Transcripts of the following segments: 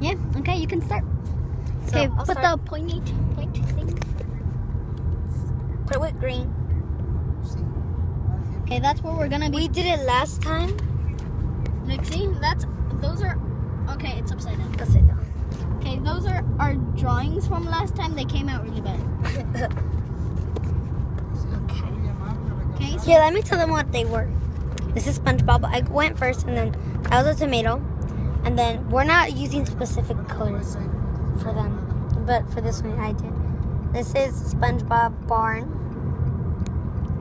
Yeah. Okay, you can start. So okay, I'll put start. the pointy point thing. Put it with green. Okay, that's what we're gonna be. We did it last time. Like, see, that's those are. Okay, it's upside down. Let's down. Okay, those are our drawings from last time. They came out really bad. okay. Okay, so Here, let me tell them what they were. This is SpongeBob. I went first, and then that was a tomato. And then we're not using specific colors for them, but for this one I did. This is SpongeBob barn,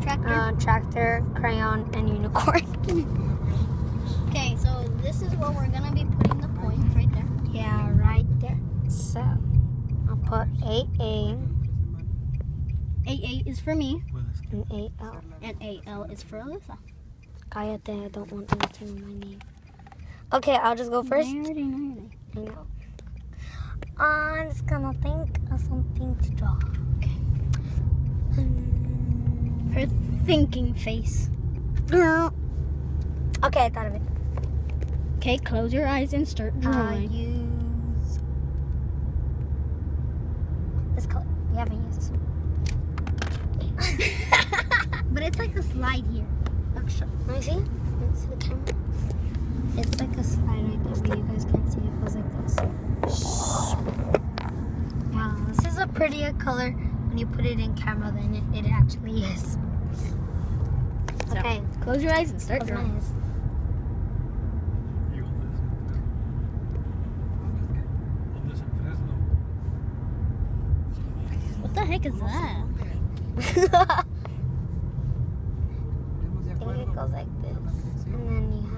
tractor. uh, tractor, crayon, and unicorn. okay, so this is where we're gonna be putting the points right there. yeah, right there. So I'll put A A A A is for me, and A L. and A L is for Alyssa. Kayate, I don't want them to know my name. Okay, I'll just go first. They already know. I know. I'm just gonna think of something to draw. Okay. Um, Her thinking face. okay, I thought of it. Okay, close your eyes and start drawing. I use this color. We haven't used this one. but it's like a slide here. Look, Let me see. Let me see the camera. It's like a slide right there, but you guys can't see. It goes like this. Wow, this is a prettier color when you put it in camera than it, it actually is. So, Okay, Close your eyes and start close drawing. eyes. What the heck is that? I think it goes like this. And then you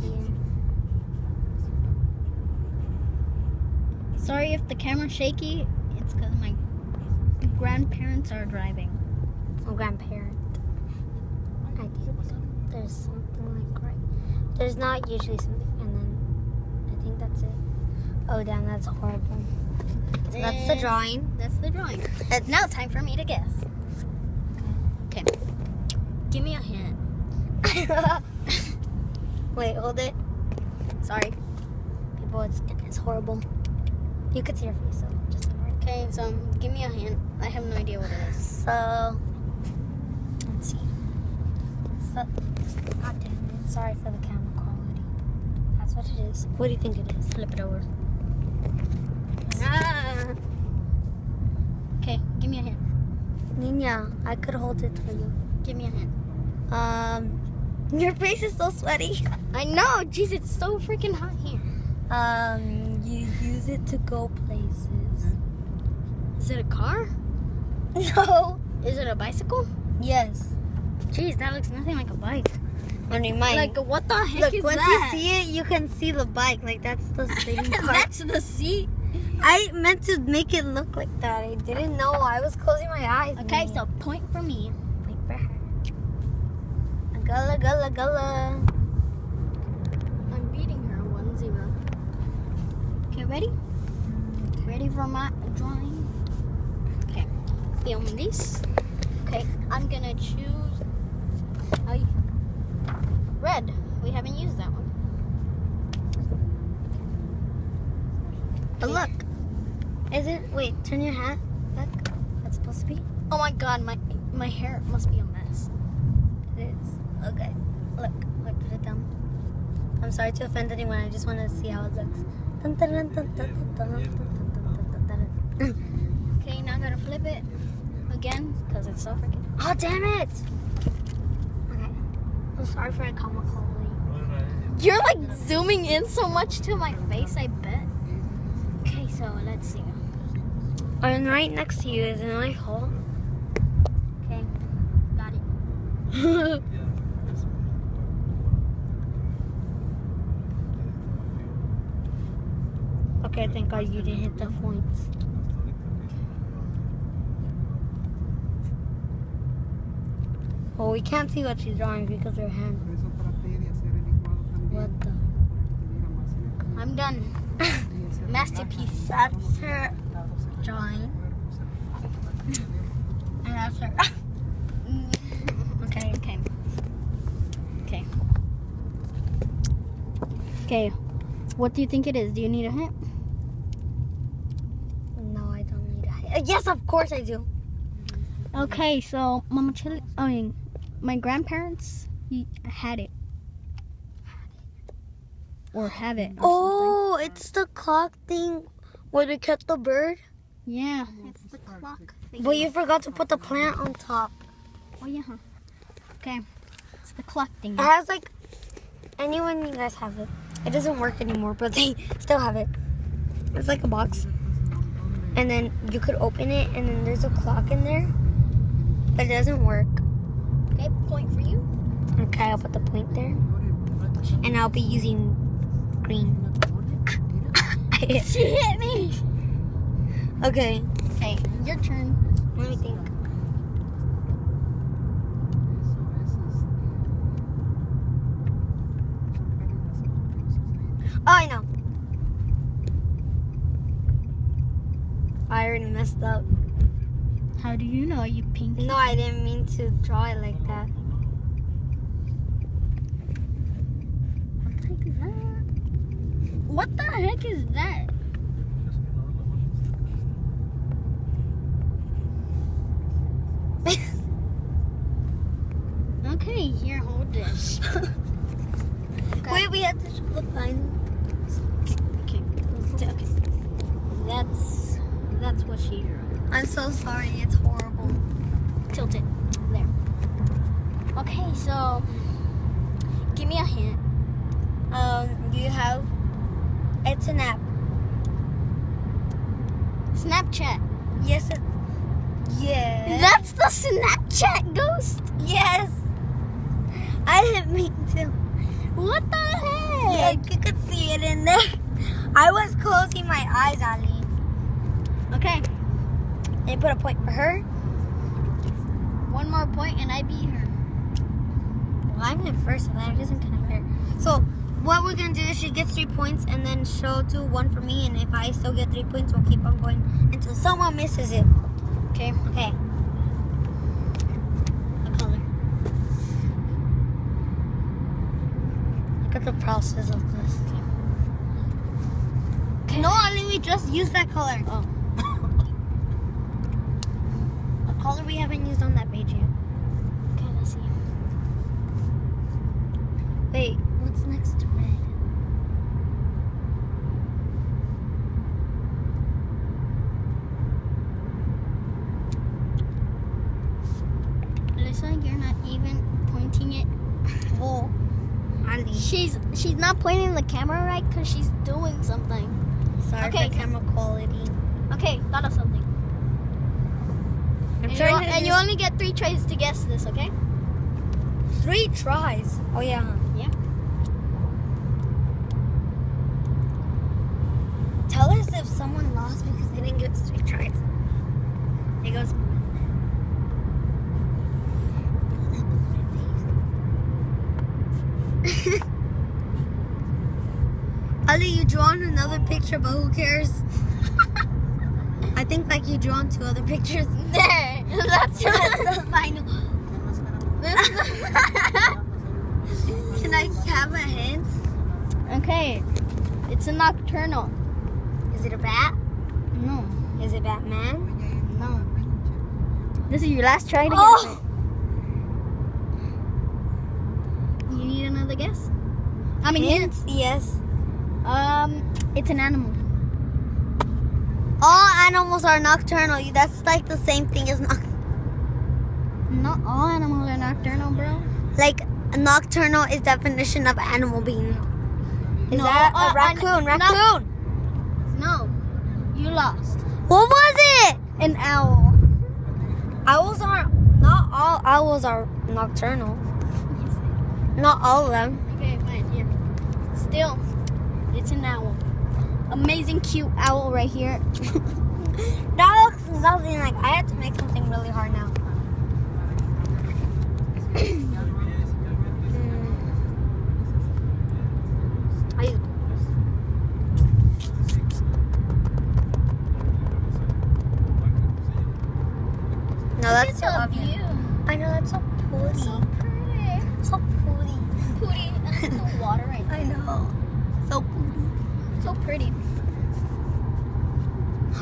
here. Sorry if the camera's shaky. It's because my grandparents are driving. A grandparent. I think there's something like right. There's not usually something, and then I think that's it. Oh, damn, that's horrible. So that's the eh, drawing. That's the drawing. It's Now time for me to guess. Okay. Give me a hint. Wait, hold it. Sorry. People, it's, it's horrible. You could see your face, so just. Okay, so give me a hint. I have no idea what it is. So, let's see. So, God damn it. Sorry for the camera quality. That's what it is. What do you think it is? Flip it over. Ah. Okay, give me a hint. Nina, I could hold it for you. Give me a hint. Um, your face is so sweaty. I know. Jeez, it's so freaking hot here. Um, you use it to go places. Is it a car? No. Is it a bicycle? Yes. Jeez, that looks nothing like a bike. I mean, mine. Like, what the heck Look, is once that? you see it, you can see the bike. Like that's the same part. That's the seat. I meant to make it look like that. I didn't know. I was closing my eyes. Okay, Nina. so point for me. Wait for her. Gullah, gullah, gullah. I'm beating her 1 0. Okay, ready? Mm, ready for my drawing? Okay, film this. Okay, I'm gonna choose a red. We haven't used that one. But look. Is it? Wait, turn your hat. Look. That's supposed to be. Oh my god, my my hair must be a mess. It is. Okay, look, look, put it down. I'm sorry to offend anyone, I just want to see how it looks. Okay, now I'm gonna flip it again because it's so freaking. Oh, damn it! Okay, I'm sorry for the comic quality. You're like zooming in so much to my face, I bet. Okay, so let's see. And right next to you is an eye hole. Okay, got it. Okay, thank God you didn't hit the points. Well, we can't see what she's drawing because her hand. What the? I'm done. Masterpiece. That's her drawing. And that's her. Okay, okay. Okay. Okay. What do you think it is? Do you need a hint? No, I don't need a hint. Uh, yes, of course I do. Okay, so Mama Chili, I mean, my grandparents y- had it. Or have it. or Oh, it's the clock thing where they cut the bird. Yeah. It's the clock thing. But you forgot to put the plant on top. Oh, yeah. Okay. It's the clock thing. It has like anyone you guys have it. It doesn't work anymore, but they still have it. It's like a box. And then you could open it and then there's a clock in there. But it doesn't work. Okay, point for you. Okay, I'll put the point there. And I'll be using green. She hit me. okay, Okay, your turn. let me think. Oh, I know. I already messed up. How do you know you pink? No, I didn't mean to draw it like that. What the heck is that? Okay, here, hold this. Wait, we have to show the final. Okay, okay. That's that's what she drew. I'm so sorry, it's horrible. Tilt it. There. Okay, so give me a hint. Um, you have. It's an app. Snapchat. Yes. It, yes. That's the Snapchat ghost. yes. I didn't mean to. What the heck? Yeah, you could see it in there. I was closing my eyes, Ali. Okay, They put a point for her. one more point and I beat her. Well, I'm in first, so that isn't kind of fair. So, what we're gonna do is she gets three points, and then she'll do one for me, and if I still get three points, we'll keep on going until someone misses it. Okay, Okay. a color. Look at the process of this. No, Ali, we just used that color. Oh, A color we haven't used on that page yet. okay, let's see. Wait, what's next to red? Alyssa, you're not even pointing it. Well, Ali. She's she's not pointing the camera right because she's doing something. Sorry Okay. for camera quality. Okay, thought of something. I'm And you, trying to and you only get three tries to guess this, okay? three tries. Oh yeah. Yeah. Tell us if someone lost because they didn't give us three tries. It goes. Ali, you drawn another picture, but who cares? I think like you drawn two other pictures. There. That's That's the final. Can I have a hint? okay. It's a nocturnal. Is it a bat? No. Is it Batman? No. This is your last try to guess Oh! it. You need another guess? I mean hints. Yes. Um, it's an animal. All animals are nocturnal. That's like the same thing as noc- Not all animals are nocturnal, bro. like nocturnal is definition of animal being. Is No, that uh, a raccoon? raccoon. No. You lost. What was it? An owl. Owls aren't. Not all owls are nocturnal. Not all of them. Okay, fine. Here. Still, it's an owl. Amazing cute owl right here. That looks nothing like. I had to make something really hard now. I No, that's so obvious. I know that's so pretty. So pretty. So pretty. Pretty. And no water right I know. So pretty. So pretty.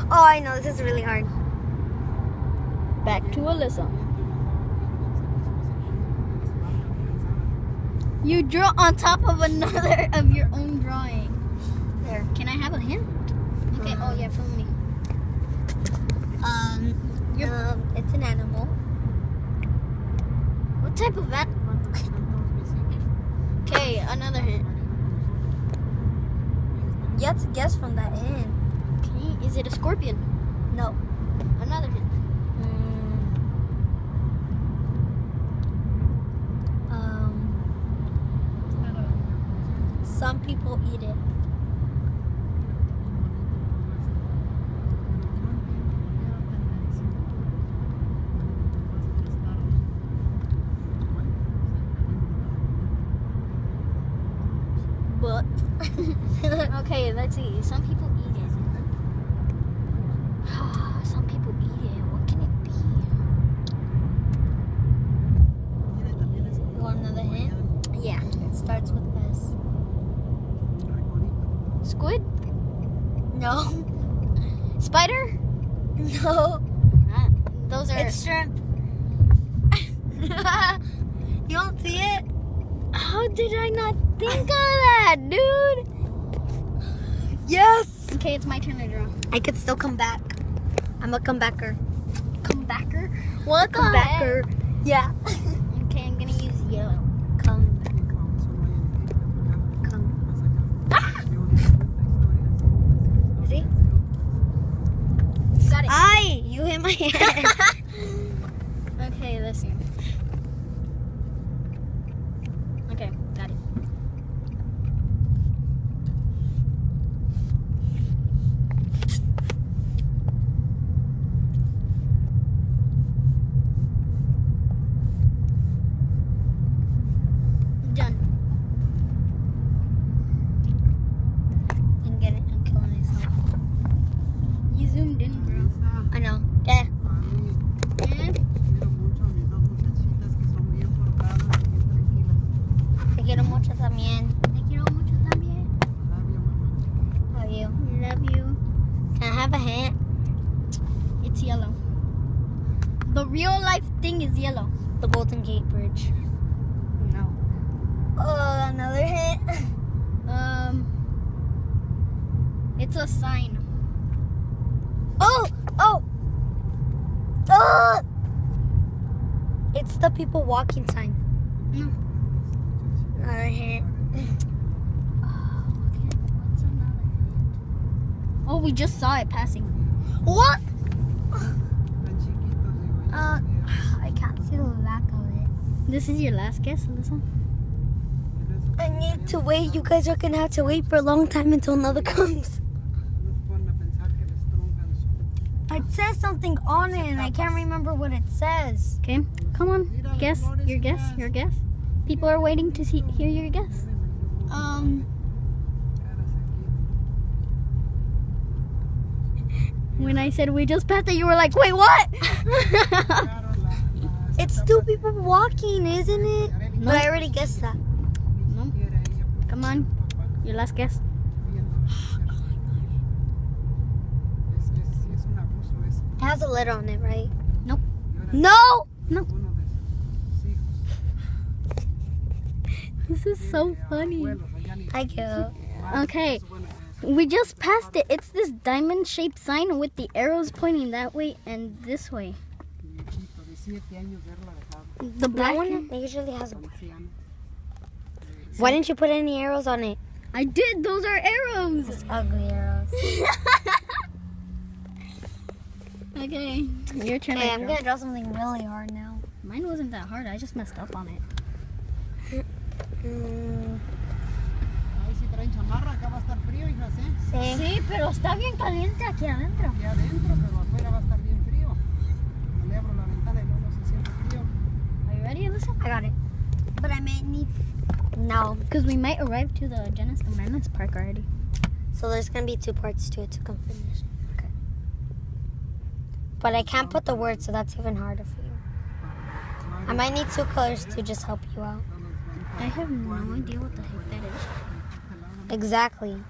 Oh, I know. This is really hard. Back to Alyssa. You draw on top of another of your own drawing. There. Can I have a hint? Okay. Oh yeah, film me. Um, um, it's an animal. What type of that? Okay, another hint. You have to guess from that hint. Okay, is it a scorpion? No. Another hint. Mm. Um, some people eat it. But okay, let's see. Some people eat it. Some people eat it. What can it be? You want another hint? Yeah. It starts with S. Squid? No. Spider? No. Those are. It's shrimp. you don't see it? How did I not think of that, dude? Yes. Okay, it's my turn to draw. I could still come back. I'm a comebacker. Comebacker? What the Comebacker. Yeah. Okay, I'm gonna use yellow. Come. Come. Ah! See? Got it. I. You hit my hand. okay, let's see. Okay, got it. Done. and get it. I'm killing myself. You zoomed in, bro. I know. Yeah. Eh? Te quiero mucho también. Te quiero mucho también. Love you. Love you. Can I have a hint? It's yellow. The real life thing is yellow. The Golden Gate Bridge. No. Oh, another hint. Um. It's a sign. Oh, oh, oh! It's the people walking sign. No. Another hint. Oh, okay. What's another hint? Oh, we just saw it passing. What? Uh, I can't see the back of it. This is your last guess, Alyssa? I need to wait. You guys are gonna have to wait for a long time until another comes. It says something on it, and I can't remember what it says. Okay. Come on. Guess. Your guess. Your guess. People are waiting to see, hear your guess. Um, When I said we just passed it, you were like, wait, what? it's two people walking, isn't it? But I already guessed that. No. Come on. Your last guess. It has a lid on it, right? Nope. No. No. This is so funny. I go. Okay. We just passed it. It's this diamond shaped sign with the arrows pointing that way and this way. The black one usually has. A... Why didn't you put any arrows on it? I did. Those are arrows. It's ugly arrows. okay. Your turn. Okay, I'm gonna draw something really hard now. Mine wasn't that hard. I just messed up on it. Mm, si traen chamarra, acá va a estar frío, hijas, ¿eh? sí. Sí, pero está bien caliente aquí adentro. Aquí adentro, pero afuera va a estar bien frío. No le abro la ventana y luego se siente frío. Are you ready, Alyssa? I got it. But I may need. No. Because we might arrive to the Genesis Madness Park already. So there's gonna be two parts to it to come finish. But I can't put the words, so that's even harder for you. I might need two colors to just help you out. I have no idea what the heck that is. Exactly.